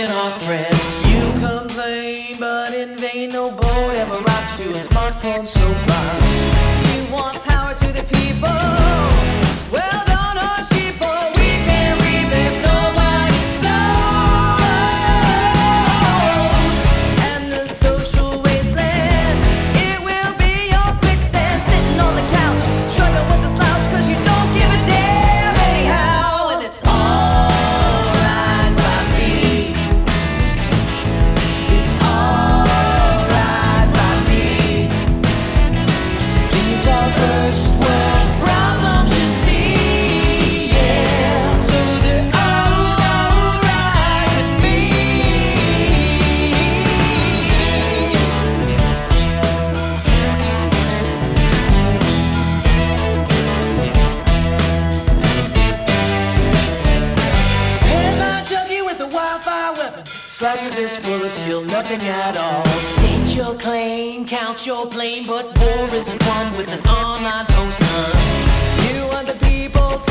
chicken or. You complain, but in vain, no boat ever rocks to a smartphone so blind. You want power to the people. words feel nothing at all. State your claim, count your blame, but war isn't won with an online poster. You are the people.